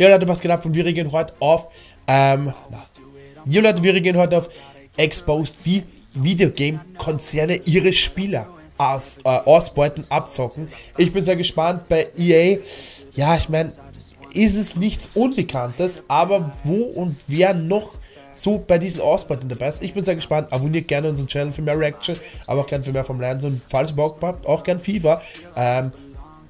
Ja Leute, was geht ab? Und wir reagieren heute auf, ähm, na. Ja Leute, wir reagieren heute auf Exposed, wie Videogame-Konzerne ihre Spieler aus, äh, ausbeuten, abzocken. Ich bin sehr gespannt bei EA. Ja, ich meine, ist es nichts Unbekanntes, aber wo und wer noch so bei diesen Ausbeuten dabei ist. Ich bin sehr gespannt. Abonniert gerne unseren Channel für mehr Reaction, aber auch gerne für mehr vom Lance und falls ihr Bock habt, auch gerne FIFA. Ähm,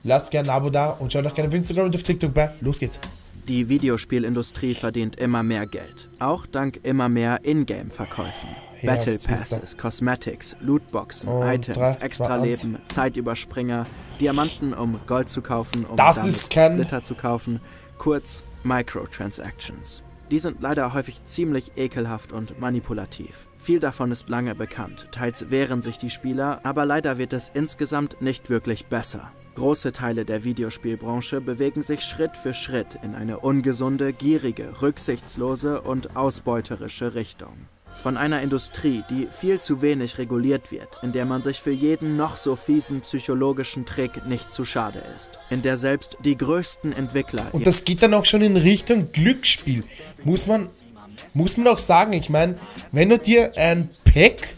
lasst gerne ein Abo da und schaut auch gerne auf Instagram und auf TikTok bei. Los geht's. Die Videospielindustrie verdient immer mehr Geld, auch dank immer mehr Ingame-Verkäufen. Ja, Battle Passes, Cosmetics, Lootboxen, Und Items, drei, zwei, Extraleben, Zeitüberspringer, Diamanten, um Gold zu kaufen, um Das ist kein- Splitter zu kaufen, kurz Microtransactions. Die sind leider häufig ziemlich ekelhaft und manipulativ. Viel davon ist lange bekannt, teils wehren sich die Spieler, aber leider wird es insgesamt nicht wirklich besser. Große Teile der Videospielbranche bewegen sich Schritt für Schritt in eine ungesunde, gierige, rücksichtslose und ausbeuterische Richtung. Von einer Industrie, die viel zu wenig reguliert wird, in der man sich für jeden noch so fiesen psychologischen Trick nicht zu schade ist, in der selbst die größten Entwickler Und das geht dann auch schon in Richtung Glücksspiel. Muss man, muss man auch sagen, ich meine, wenn du dir ein Pack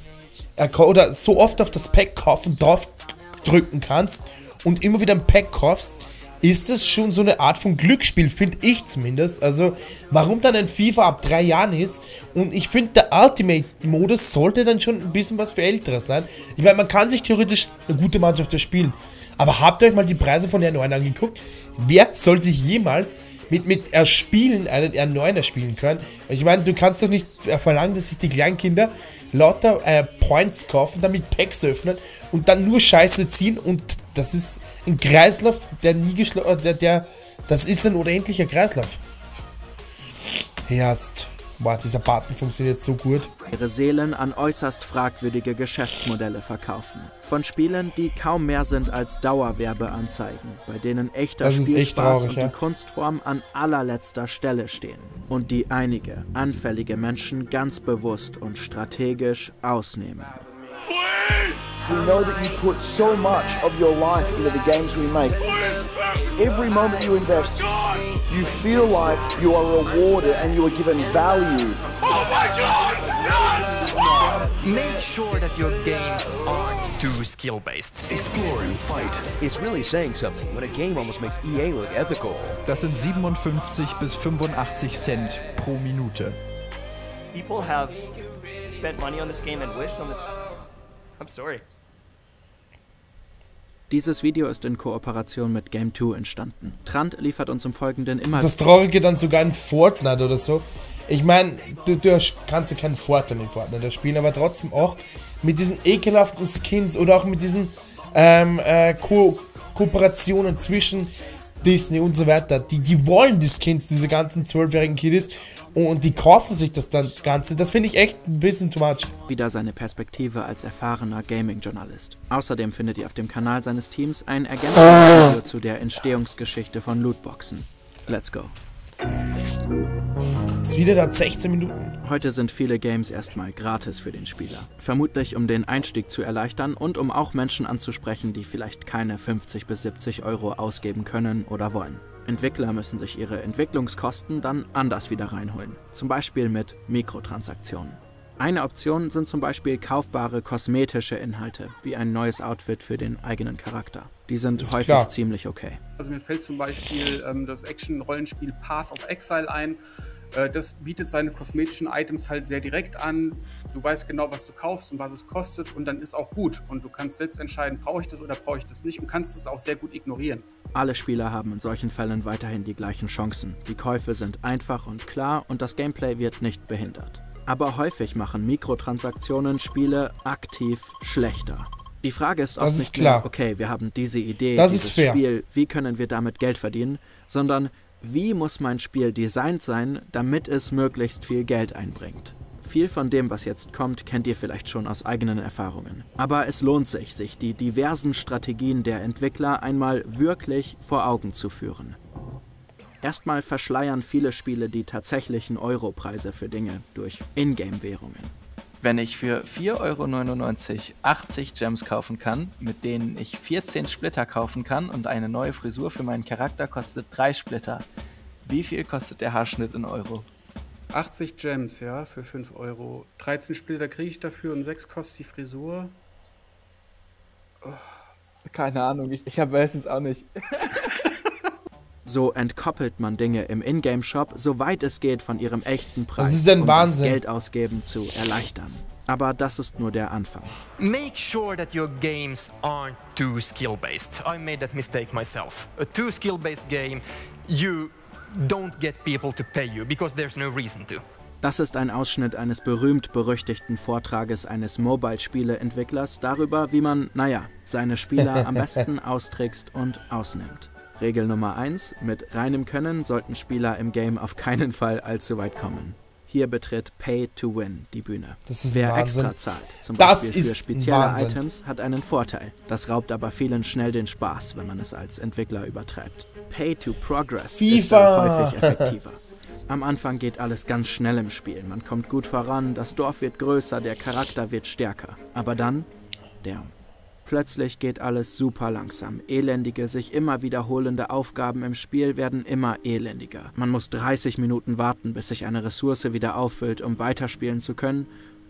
äh, oder so oft auf das Pack kaufen drauf drücken kannst und immer wieder ein Pack kaufst, ist das schon so eine Art von Glücksspiel, finde ich zumindest. Also, warum dann ein FIFA ab drei Jahren ist und ich finde, der Ultimate-Modus sollte dann schon ein bisschen was für Ältere sein. Ich meine, man kann sich theoretisch eine gute Mannschaft erspielen. Aber habt ihr euch mal die Preise von der 9 angeguckt? Wer soll sich jemals mit, mit Erspielen einen R9 erspielen können? Ich meine, du kannst doch nicht verlangen, dass sich die Kleinkinder lauter äh, Points kaufen, damit Packs öffnen und dann nur Scheiße ziehen und das ist ein Kreislauf, der nie geschlossen, der, der, das ist ein unendlicher Kreislauf. Erst, boah, dieser Button funktioniert so gut. ihre Seelen an äußerst fragwürdige Geschäftsmodelle verkaufen. Von Spielen, die kaum mehr sind als Dauerwerbeanzeigen, bei denen echter Das ist echt Spielspaß traurig, und ja. die Kunstform an allerletzter Stelle stehen und die einige anfällige Menschen ganz bewusst und strategisch ausnehmen. We know that you put so much of your life into the games we make. Every moment you invest, you feel like you are rewarded and you are given value. Oh my God! Yes! Make sure that your games aren't too skill based. Explore and fight. It's really saying something when a game almost makes EA look ethical. Das sind 57 bis 85 Cent pro Minute. people have spent money on this game and wished on the. I'm sorry. Dieses Video ist in Kooperation mit Game2 entstanden. Trant liefert uns im Folgenden immer Das Traurige dann sogar in Fortnite oder so. Ich meine, du, du kannst ja keinen Vorteil in Fortnite spielen, aber trotzdem auch mit diesen ekelhaften Skins oder auch mit diesen ähm, äh, Ko Kooperationen zwischen Disney und so weiter. Die, die wollen die Skins, diese ganzen zwölfjährigen Kiddies und die kaufen sich das dann Ganze. Das finde ich echt ein bisschen too much. wieder seine Perspektive als erfahrener Gaming-Journalist. Außerdem findet ihr auf dem Kanal seines Teams ein ergänzendes Video zu der Entstehungsgeschichte von Lootboxen. Let's go. Das Video dauert 16 Minuten. Heute sind viele Games erstmal gratis für den Spieler. Vermutlich um den Einstieg zu erleichtern und um auch Menschen anzusprechen, die vielleicht keine 50 bis 70 Euro ausgeben können oder wollen. Entwickler müssen sich ihre Entwicklungskosten dann anders wieder reinholen. Zum Beispiel mit Mikrotransaktionen. Eine Option sind zum Beispiel kaufbare kosmetische Inhalte, wie ein neues Outfit für den eigenen Charakter. Die sind Ist häufig klar. ziemlich okay. Also mir fällt zum Beispiel ähm, das Action-Rollenspiel Path of Exile ein. Äh, das bietet seine kosmetischen Items halt sehr direkt an. Du weißt genau, was du kaufst und was es kostet und dann ist auch gut. Und du kannst selbst entscheiden, brauche ich das oder brauche ich das nicht und kannst es auch sehr gut ignorieren. Alle Spieler haben in solchen Fällen weiterhin die gleichen Chancen. Die Käufe sind einfach und klar und das Gameplay wird nicht behindert. Aber häufig machen Mikrotransaktionen Spiele aktiv schlechter. Die Frage ist auch Das ist nicht klar. mehr, okay, wir haben diese Idee, Das dieses ist. Spiel, wie können wir damit Geld verdienen, sondern wie muss mein Spiel designt sein, damit es möglichst viel Geld einbringt. Viel von dem, was jetzt kommt, kennt ihr vielleicht schon aus eigenen Erfahrungen. Aber es lohnt sich, sich die diversen Strategien der Entwickler einmal wirklich vor Augen zu führen. Erstmal verschleiern viele Spiele die tatsächlichen Europreise für Dinge durch Ingame-Währungen. Wenn ich für 4,99 Euro 80 Gems kaufen kann, mit denen ich 14 Splitter kaufen kann und eine neue Frisur für meinen Charakter kostet 3 Splitter, Wie viel kostet der Haarschnitt in Euro? 80 Gems, ja, für 5 Euro. 13 Splitter kriege ich dafür und 6 kostet die Frisur. Keine Ahnung, ich, ich weiß es auch nicht. So entkoppelt man Dinge im Ingame-Shop, soweit es geht, von ihrem echten Preis, ist ein um Wahnsinn. das Geld ausgeben zu erleichtern. Aber das ist nur der Anfang. Make sure that your games aren't too skill based. I made that mistake myself. A too skill based game, you don't get people to pay you because there's no reason to. Das ist ein Ausschnitt eines berühmt-berüchtigten Vortrages eines Mobile-Spiele-Entwicklers darüber, wie man, naja, seine Spieler am besten austrickst und ausnimmt. Regel Nummer 1. Mit reinem Können sollten Spieler im Game auf keinen Fall allzu weit kommen. Hier betritt Pay to Win die Bühne. Ist Wer Wahnsinn. extra zahlt, zum Das Beispiel ist für spezielle Wahnsinn. Items, hat einen Vorteil. Das raubt aber vielen schnell den Spaß, wenn man es als Entwickler übertreibt. Pay to Progress ist FIFA. dann häufig effektiver. Am Anfang geht alles ganz schnell im Spiel. Man kommt gut voran, das Dorf wird größer, der Charakter wird stärker. Aber dann, der. Plötzlich geht alles super langsam. Elendige, sich immer wiederholende Aufgaben im Spiel werden immer elendiger. Man muss 30 Minuten warten, bis sich eine Ressource wieder auffüllt, um weiterspielen zu können.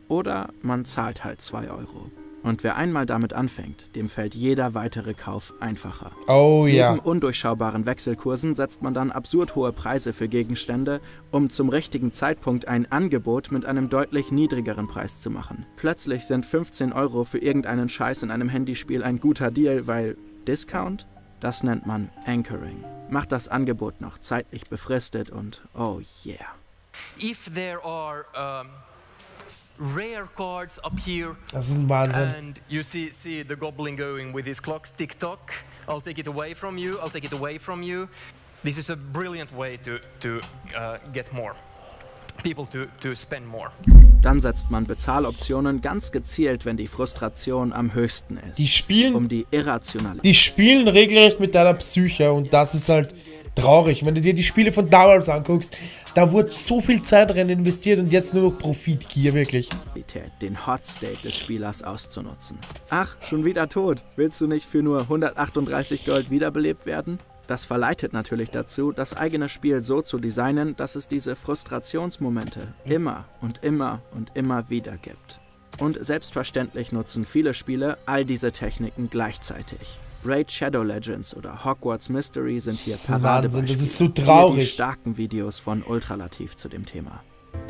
Oder man zahlt halt 2 Euro. Und wer einmal damit anfängt, dem fällt jeder weitere Kauf einfacher. Oh ja. Neben undurchschaubaren Wechselkursen setzt man dann absurd hohe Preise für Gegenstände, um zum richtigen Zeitpunkt ein Angebot mit einem deutlich niedrigeren Preis zu machen. Plötzlich sind 15 Euro für irgendeinen Scheiß in einem Handyspiel ein guter Deal, weil Discount? Das nennt man Anchoring. Macht das Angebot noch zeitlich befristet und oh yeah. If there are um, rare cards up here Das ist ein Wahnsinn. and you see see the goblin going with his clocks tick tock, I'll take it away from you. I'll take it away from you. This is a brilliant way to to uh, get more people to to spend more. Dann setzt man Bezahloptionen ganz gezielt, wenn die Frustration am höchsten ist. Die spielen, um die Irrationalität. die spielen regelrecht mit deiner Psyche und das ist halt traurig. Wenn du dir die Spiele von damals anguckst, da wurde so viel Zeit rein investiert und jetzt nur noch Profitgier, wirklich. den Hot State des Spielers auszunutzen. Ach, schon wieder tot. Willst du nicht für nur 138 Gold wiederbelebt werden? Das verleitet natürlich dazu, das eigene Spiel so zu designen, dass es diese Frustrationsmomente immer und immer und immer wieder gibt. Und selbstverständlich nutzen viele Spiele all diese Techniken gleichzeitig. Raid Shadow Legends oder Hogwarts Mystery sind hier Das ist ein Wahnsinn, das Paradebeispiele. ist so Hier die traurig. starken Videos von Ultralativ zu dem Thema.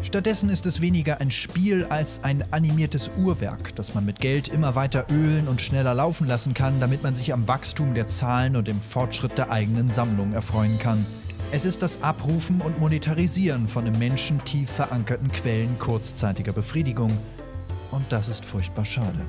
Stattdessen ist es weniger ein Spiel als ein animiertes Uhrwerk, das man mit Geld immer weiter ölen und schneller laufen lassen kann, damit man sich am Wachstum der Zahlen und dem Fortschritt der eigenen Sammlung erfreuen kann. Es ist das Abrufen und Monetarisieren von im Menschen tief verankerten Quellen kurzzeitiger Befriedigung. Und das ist furchtbar schade.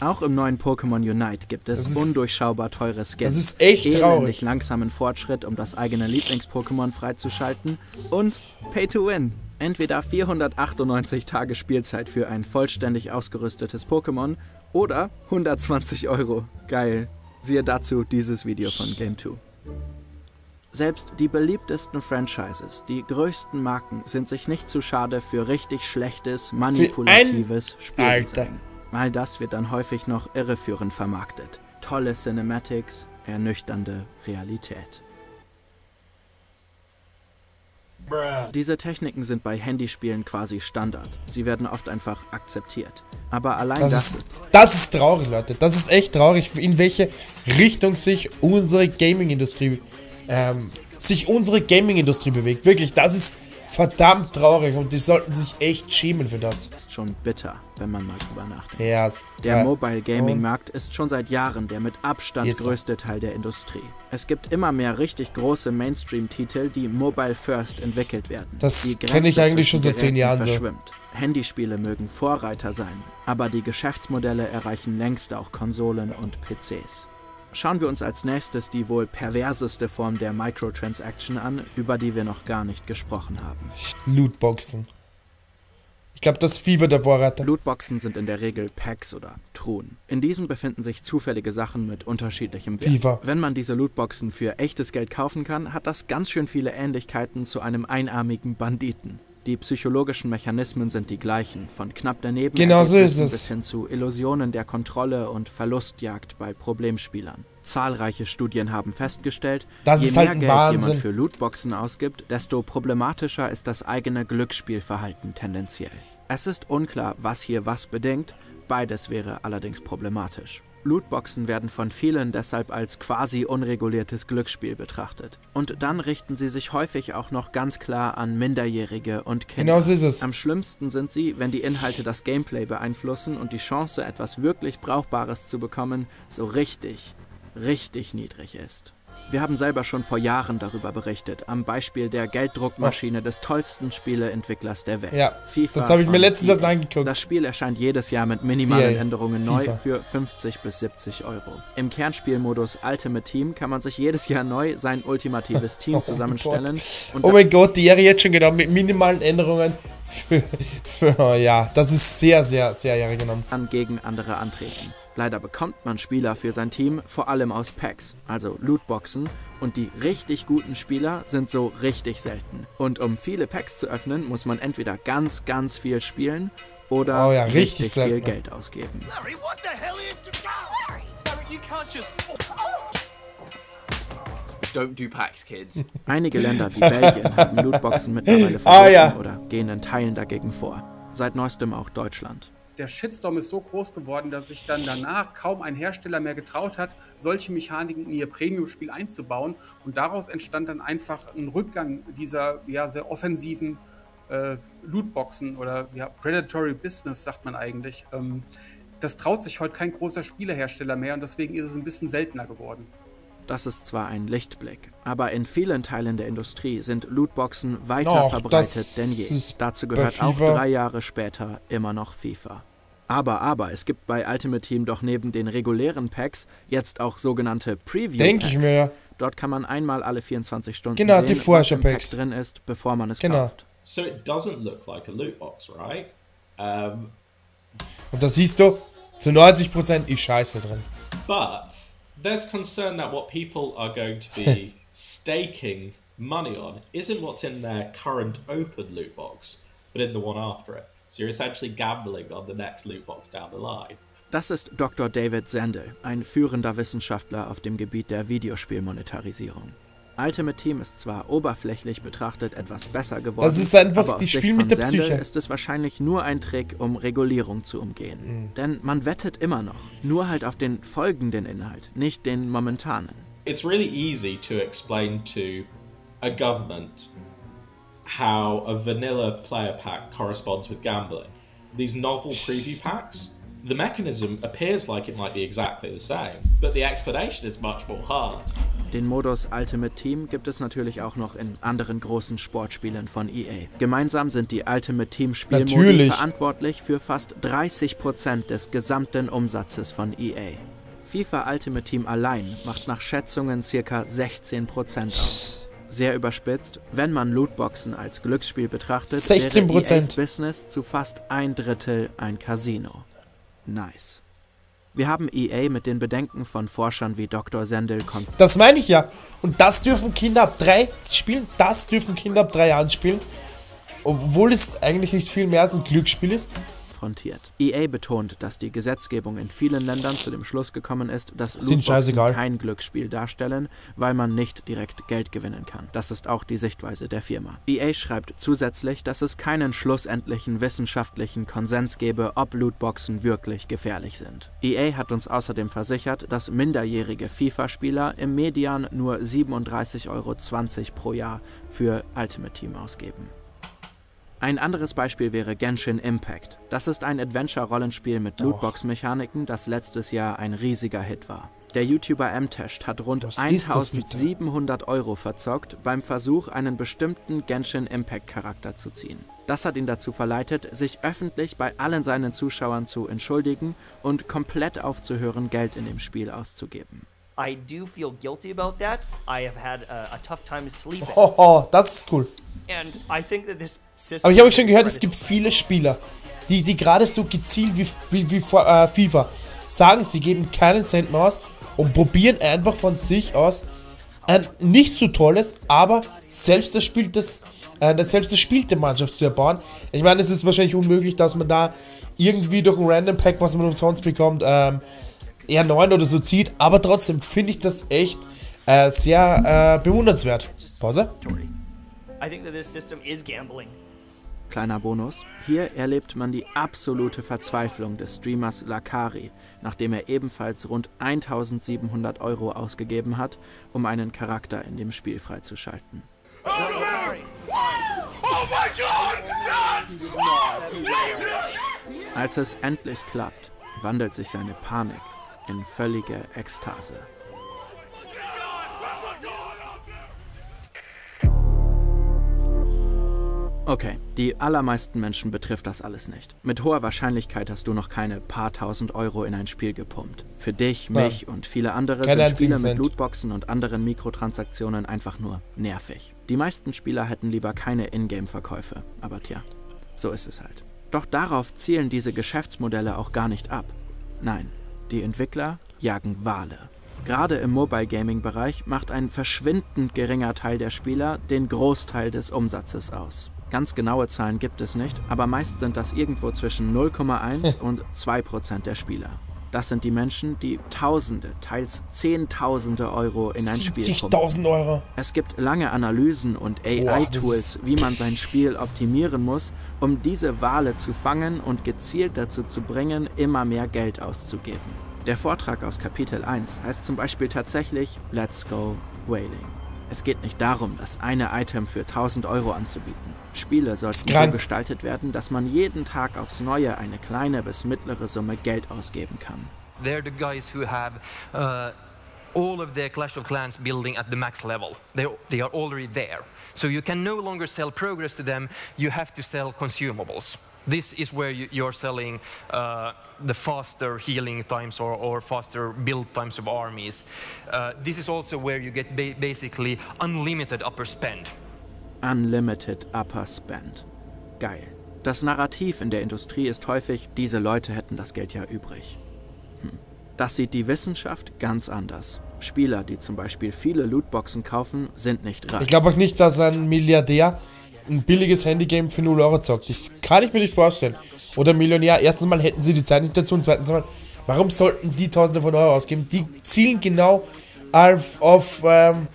Auch im neuen Pokémon Unite gibt es ist- undurchschaubar teure Skins. das ist echt elendig traurig. langsamen Fortschritt, um das eigene Lieblings-Pokémon freizuschalten und Pay to Win. Entweder 498 Tage Spielzeit für ein vollständig ausgerüstetes Pokémon oder 120 Euro. Geil. Siehe dazu dieses Video von Game 2. Selbst die beliebtesten Franchises, die größten Marken, sind sich nicht zu schade für richtig schlechtes, manipulatives Alter. All das wird dann häufig noch irreführend vermarktet. Tolle Cinematics, ernüchternde Realität. Diese Techniken sind bei Handyspielen quasi Standard. Sie werden oft einfach akzeptiert. Aber allein Das das, ist, das ist traurig, Leute. Das ist echt traurig, in welche Richtung sich unsere Gaming-Industrie, ähm, sich unsere Gaming-Industrie bewegt. Wirklich, das ist verdammt traurig und die sollten sich echt schämen für das. ist schon bitter, wenn man mal drüber nachdenkt. Ja, Der. Mobile Gaming Markt ist schon seit Jahren der mit Abstand Jetzt. größte Teil der Industrie. Es gibt immer mehr richtig große Mainstream-Titel, die Mobile First entwickelt werden. Das Die kenn ich eigentlich schon seit zehn Jahren so. Handyspiele mögen Vorreiter sein, aber die Geschäftsmodelle erreichen längst auch Konsolen und PCs. Schauen wir uns als nächstes die wohl perverseste Form der Microtransaction an, über die wir noch gar nicht gesprochen haben. Lootboxen. Ich glaube, das Vieh wird der Vorreiter. Lootboxen sind in der Regel Packs oder Truhen. In diesen befinden sich zufällige Sachen mit unterschiedlichem Wert. FIFA. Wenn man diese Lootboxen für echtes Geld kaufen kann, hat das ganz schön viele Ähnlichkeiten zu einem einarmigen Banditen. Die psychologischen Mechanismen sind die gleichen, von knapp daneben Genau so bis hin zu Illusionen der Kontrolle und Verlustjagd bei Problemspielern. zahlreiche Studien haben festgestellt, Das je mehr halt Geld Wahnsinn. jemand für Lootboxen ausgibt, desto problematischer ist das eigene Glücksspielverhalten tendenziell. Es ist unklar, was hier was bedingt, beides wäre allerdings problematisch. Lootboxen werden von vielen deshalb als quasi unreguliertes Glücksspiel betrachtet. Und dann richten sie sich häufig auch noch ganz klar an Minderjährige und Kinder. Genau so ist es. Am schlimmsten sind sie, wenn die Inhalte das Gameplay beeinflussen und die Chance, etwas wirklich Brauchbares zu bekommen, so richtig, richtig niedrig ist. Wir haben selber schon vor Jahren darüber berichtet, am Beispiel der Gelddruckmaschine des tollsten Spieleentwicklers der Welt. Ja, FIFA das habe ich mir letztens erst angeguckt. Das Spiel erscheint jedes Jahr mit minimalen EA. Änderungen neu FIFA. für 50 bis 70 Euro. Im Kernspielmodus Ultimate Team kann man sich jedes Jahr neu sein ultimatives Team Oh zusammenstellen. Und Oh mein Gott, die Ehre jetzt schon genommen mit minimalen Änderungen. Für, für, ja, das ist sehr, sehr, sehr Ehre genommen. dann gegen andere antreten. Leider bekommt man Spieler für sein Team vor allem aus Packs, also Lootboxen, und die richtig guten Spieler sind so richtig selten. Und um viele Packs zu öffnen, muss man entweder ganz, ganz viel spielen oder Oh ja, richtig richtig viel. Geld ausgeben. Larry, what the hell you doing? Larry, you can't just. Don't do packs, kids. Einige Länder wie Belgien haben Lootboxen mittlerweile verboten Ah, ja. oder gehen in Teilen dagegen vor. Seit neuestem auch Deutschland. Der Shitstorm ist so groß geworden, dass sich dann danach kaum ein Hersteller mehr getraut hat, solche Mechaniken in ihr Premium-Spiel einzubauen. Und daraus entstand dann einfach ein Rückgang dieser ja, sehr offensiven äh, Lootboxen oder ja, Predatory Business, sagt man eigentlich. Ähm, das traut sich heute kein großer Spielehersteller mehr und deswegen ist es ein bisschen seltener geworden. Das ist zwar ein Lichtblick, aber in vielen Teilen der Industrie sind Lootboxen weiter Och, verbreitet denn je. Dazu gehört auch drei Jahre später immer noch FIFA. Aber, aber, es gibt bei Ultimate Team doch neben den regulären Packs jetzt auch sogenannte Preview Denk Packs. ich mir, ja. Dort kann man einmal alle 24 Stunden Genau, sehen, die was im Vorschau-Packs. Pack drin ist, bevor man es Genau. kauft. So it doesn't look like a loot box, right? Um, Und das siehst du, zu 90% ist Scheiße drin. but there's concern that what people are going to be staking money on isn't what's in their current open loot box, but in the one after it. So you're essentially gambling on the next loot box down the line. Das ist Dr. David Sandel, ein führender Wissenschaftler auf dem Gebiet der Videospielmonetarisierung. Ultimate Team ist zwar oberflächlich betrachtet etwas besser geworden, Das ist einfach aber aus das Sicht Spiel mit von der Sandel Psyche. ist es wahrscheinlich nur ein Trick, um Regulierung zu umgehen. Mhm. Denn man wettet immer noch, nur halt auf den folgenden Inhalt, nicht den momentanen. It's really easy to explain to a government how a vanilla player pack corresponds with gambling. These novel preview packs, the mechanism appears like it might be exactly the same, but the explanation is much more hard. Den Modus Ultimate Team gibt es natürlich auch noch in anderen großen Sportspielen von EA. Gemeinsam sind die Ultimate Team Spielmodi verantwortlich für fast 30% des gesamten Umsatzes von EA. FIFA Ultimate Team allein macht nach Schätzungen ca. 16% aus. Sehr überspitzt, wenn man Lootboxen als Glücksspiel betrachtet, 16%. wäre EAs Business zu fast ein Drittel ein Casino. Nice. Wir haben EA mit den Bedenken von Forschern wie Dr. Sendel konfrontiert. Das meine ich ja. Und das dürfen Kinder ab drei spielen. Das dürfen Kinder ab drei Jahren spielen. Obwohl es eigentlich nicht viel mehr als ein Glücksspiel ist. Konfrontiert. EA betont, dass die Gesetzgebung in vielen Ländern zu dem Schluss gekommen ist, dass Lootboxen kein Glücksspiel darstellen, weil man nicht direkt Geld gewinnen kann. Das ist auch die Sichtweise der Firma. EA schreibt zusätzlich, dass es keinen schlussendlichen wissenschaftlichen Konsens gebe, ob Lootboxen wirklich gefährlich sind. EA hat uns außerdem versichert, dass minderjährige FIFA-Spieler im Median nur 37,20 Euro pro Jahr für Ultimate Team ausgeben. Ein anderes Beispiel wäre Genshin Impact. Das ist ein Adventure-Rollenspiel mit Lootbox-Mechaniken, das letztes Jahr ein riesiger Hit war. Der YouTuber Mtest hat rund Was ist das bitte? 1700 Euro verzockt beim Versuch, einen bestimmten Genshin Impact-Charakter zu ziehen. Das hat ihn dazu verleitet, sich öffentlich bei allen seinen Zuschauern zu entschuldigen und komplett aufzuhören, Geld in dem Spiel auszugeben. I do feel guilty about that. I have had a, a tough time sleeping. Hoho, das ist cool. And I think that this system. Aber ich habe schon gehört, es gibt viele Spieler, die, die gerade so gezielt wie, wie, wie äh, FIFA sagen, sie geben keinen Cent mehr aus und probieren einfach von sich aus ein nicht so tolles, aber selbst erspieltes, äh, eine selbst erspielte Mannschaft zu erbauen. Ich meine, es ist wahrscheinlich unmöglich, dass man da irgendwie durch ein Random Pack, was man umsonst bekommt, ähm, eher 9 oder so zieht, aber trotzdem finde ich das echt äh, sehr äh, bewundernswert. Pause. I think that this system is gambling. Kleiner Bonus. Hier erlebt man die absolute Verzweiflung des Streamers Lakari, nachdem er ebenfalls rund 1700 Euro ausgegeben hat, um einen Charakter in dem Spiel freizuschalten. Oh! Als es endlich klappt, wandelt sich seine Panik in völlige Ekstase. Okay, die allermeisten Menschen betrifft das alles nicht. Mit hoher Wahrscheinlichkeit hast du noch keine paar tausend Euro in ein Spiel gepumpt. Für dich, mich Ja. und viele andere Keinen sind Spiele mit. Lootboxen und anderen Mikrotransaktionen einfach nur nervig. Die meisten Spieler hätten lieber keine Ingame-Verkäufe, aber tja, so ist es halt. Doch darauf zielen diese Geschäftsmodelle auch gar nicht ab. Nein, die Entwickler jagen Wale. Gerade im Mobile Gaming Bereich macht ein verschwindend geringer Teil der Spieler den Großteil des Umsatzes aus. Ganz genaue Zahlen gibt es nicht, aber meist sind das irgendwo zwischen 0,1 und 2% der Spieler. Das sind die Menschen, die Tausende, teils Zehntausende Euro in ein Spiel pumpen. 70.000 Euro. Es gibt lange Analysen und AI-Tools, wie man sein Spiel optimieren muss, um diese Wale zu fangen und gezielt dazu zu bringen, immer mehr Geld auszugeben. Der Vortrag aus Kapitel 1 heißt zum Beispiel tatsächlich Let's Go Whaling. Es geht nicht darum, das eine Item für 1000 Euro anzubieten. Spiele sollten so gestaltet werden, dass man jeden Tag aufs Neue eine kleine bis mittlere Summe Geld ausgeben kann. They're the guys who have uh, all of their Clash of Clans building at the max level. They, they are already there. So you can no longer sell progress to them, you have to sell consumables. This is where you, you're selling uh, the faster healing times or, or faster build times of armies. Uh, this is also where you get ba basically unlimited upper spend. Unlimited Upper Spend. Geil. Das Narrativ in der Industrie ist häufig, diese Leute hätten das Geld ja übrig. Hm. Das sieht die Wissenschaft ganz anders. Spieler, die zum Beispiel viele Lootboxen kaufen, sind nicht reich. Ich glaube auch nicht, dass ein Milliardär ein billiges Handygame für 0 Euro zockt. Das kann ich mir nicht vorstellen. Oder Millionär. Erstens mal hätten sie die Zeit nicht dazu und zweitens mal, warum sollten die Tausende von Euro ausgeben? Die zielen genau auf, auf, ähm,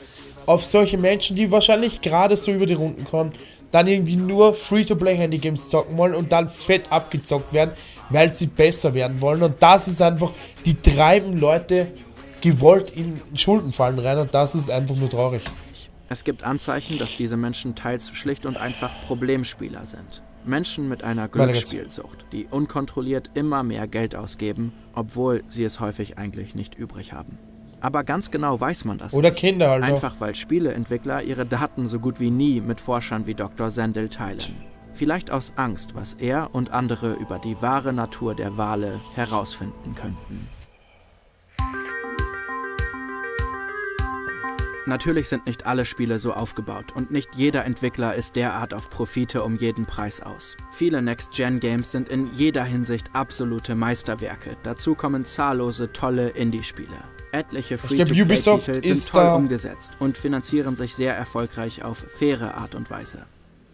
auf solche Menschen, die wahrscheinlich gerade so über die Runden kommen, dann irgendwie nur Free-to-Play-Handygames zocken wollen und dann fett abgezockt werden, weil sie besser werden wollen. Und das ist einfach, die treiben Leute gewollt in Schuldenfallen rein und das ist einfach nur traurig. Es gibt Anzeichen, dass diese Menschen teils schlicht und einfach Problemspieler sind. Menschen mit einer. Glücksspielsucht, die unkontrolliert immer mehr Geld ausgeben, obwohl sie es häufig eigentlich nicht übrig haben. Aber ganz genau weiß man das Oder nicht. Kinder halt. Einfach weil Spieleentwickler ihre Daten so gut wie nie mit Forschern wie Dr. Sendel teilen. Vielleicht aus Angst, was er und andere über die wahre Natur der Wale herausfinden könnten. Natürlich sind nicht alle Spiele so aufgebaut und nicht jeder Entwickler ist derart auf Profite um jeden Preis aus. Viele Next-Gen-Games sind in jeder Hinsicht absolute Meisterwerke. Dazu kommen zahllose tolle Indie-Spiele. Etliche Ubisoft Free-to-Play-Titel ist sind toll umgesetzt und finanzieren sich sehr erfolgreich auf faire Art und Weise.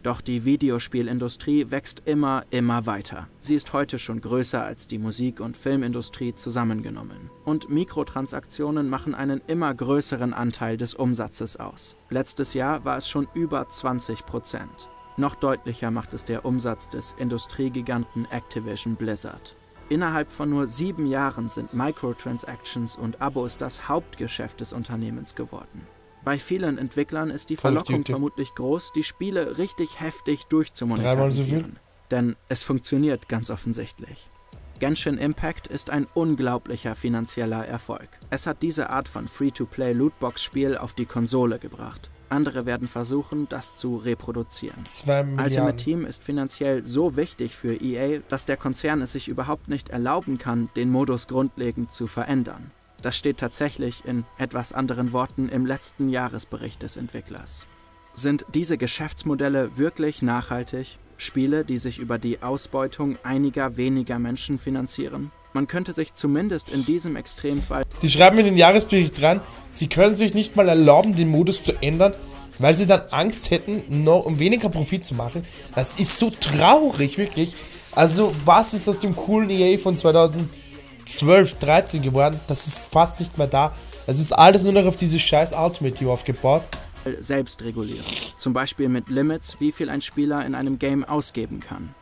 Doch die Videospielindustrie wächst immer, immer weiter. Sie ist heute schon größer als die Musik- und Filmindustrie zusammengenommen. Und Mikrotransaktionen machen einen immer größeren Anteil des Umsatzes aus. Letztes Jahr war es schon über 20 Prozent. Noch deutlicher macht es der Umsatz des Industriegiganten Activision Blizzard. Innerhalb von nur sieben Jahren sind Microtransactions und Abos das Hauptgeschäft des Unternehmens geworden. Bei vielen Entwicklern ist die Verlockung vermutlich groß, die Spiele richtig heftig Dreimal so durchzumonetarisieren. viel? Denn es funktioniert ganz offensichtlich. Genshin Impact ist ein unglaublicher finanzieller Erfolg. Es hat diese Art von Free-to-Play-Lootbox-Spiel auf die Konsole gebracht. Andere werden versuchen, das zu reproduzieren. 2 Ultimate. Team ist finanziell so wichtig für EA, dass der Konzern es sich überhaupt nicht erlauben kann, den Modus grundlegend zu verändern. Das steht tatsächlich in etwas anderen Worten im letzten Jahresbericht des Entwicklers. Sind diese Geschäftsmodelle wirklich nachhaltig? Spiele, die sich über die Ausbeutung einiger weniger Menschen finanzieren? Man könnte sich zumindest in diesem Extremfall Die schreiben in den Jahresbericht dran, sie können sich nicht mal erlauben, den Modus zu ändern, weil sie dann Angst hätten, noch um weniger Profit zu machen. Das ist so traurig, wirklich. Also, was ist aus dem coolen EA von 12, 13 geworden. Das ist fast nicht mehr da. Es ist alles nur noch auf dieses scheiß Ultimate Team aufgebaut. Selbst regulieren. Zum Beispiel mit Limits, wie viel ein Spieler in einem Game ausgeben kann.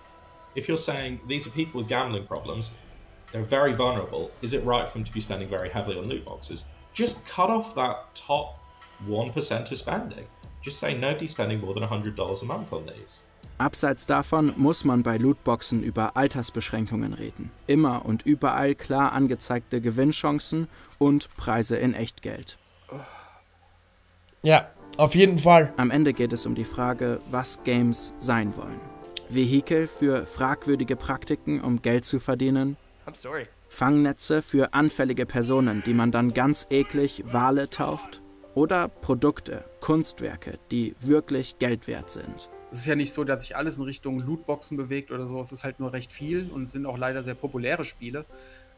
If you're saying these are people with gambling problems, they're very vulnerable, is it right for them to be spending very heavily on loot boxes? Just cut off that top 1% of spending. Just say nobody's spending more than $100 a month on these. Abseits davon muss man bei Lootboxen über Altersbeschränkungen reden. Immer und überall klar angezeigte Gewinnchancen und Preise in Echtgeld. Ja, auf jeden Fall. Am Ende geht es um die Frage, was Games sein wollen. Vehikel für fragwürdige Praktiken, um Geld zu verdienen. I'm sorry. Fangnetze für anfällige Personen, die man dann ganz eklig Wale tauft. Oder Produkte, Kunstwerke, die wirklich Geld wert sind. Es ist ja nicht so, dass sich alles in Richtung Lootboxen bewegt oder so. Es ist halt nur recht viel und es sind auch leider sehr populäre Spiele.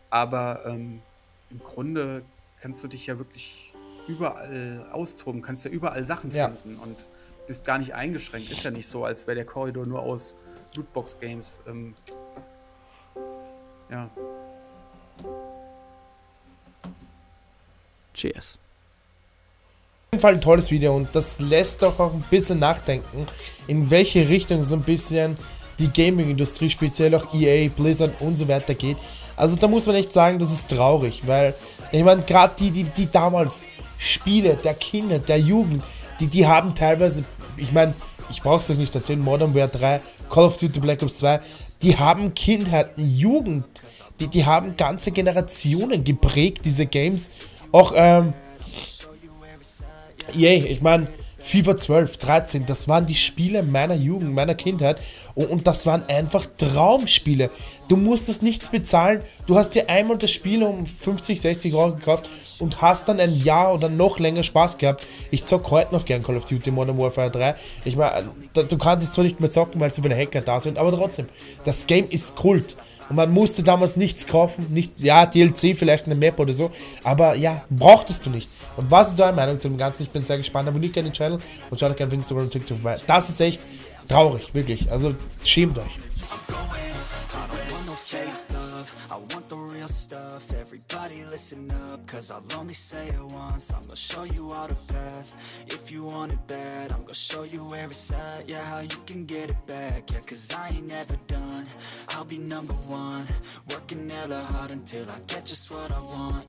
Aber ähm, im Grunde kannst du dich ja wirklich überall austoben, kannst ja überall Sachen Ja. finden und bist gar nicht eingeschränkt. Ist ja nicht so, als wäre der Korridor nur aus Lootbox-Games. Ähm, ja. Cheers. Jeden Fall ein tolles Video und das lässt doch auch ein bisschen nachdenken, in welche Richtung so ein bisschen die Gaming-Industrie, speziell auch EA, Blizzard und so weiter geht. Also da muss man echt sagen, das ist traurig, weil ich meine, gerade die, die, die damals Spiele der Kinder, der Jugend, die, die haben teilweise, ich meine, ich brauche es euch nicht erzählen, Modern Warfare 3, Call of Duty Black Ops 2, die haben Kindheit, Jugend, die, die haben ganze Generationen geprägt, diese Games. Auch, ähm, Yay, ich meine, FIFA 12, 13, das waren die Spiele meiner Jugend, meiner Kindheit und, das waren einfach Traumspiele. Du musstest nichts bezahlen, du hast dir einmal das Spiel um 50, 60 Euro gekauft und hast dann ein Jahr oder noch länger Spaß gehabt. Ich zock heute noch gern Call of Duty Modern Warfare 3. Ich meine, du kannst es zwar nicht mehr zocken, weil so viele Hacker da sind, aber trotzdem, das Game ist Kult. Und man musste damals nichts kaufen, nicht, ja, DLC, vielleicht eine Map oder so, aber ja, brauchtest du nicht. Und was ist eure Meinung zu dem Ganzen? Ich bin sehr gespannt. Abonniert gerne den Channel und schaut auch gerne auf Instagram und TikTok vorbei. Das ist echt traurig, wirklich. Also schämt euch. I want the real stuff Everybody listen up Cause I'll only say it once I'm gonna show you all the path If you want it bad I'm gonna show you where it's Yeah, how you can get it back Yeah, cause I ain't never done I'll be number one Working hella hard until I get just what I want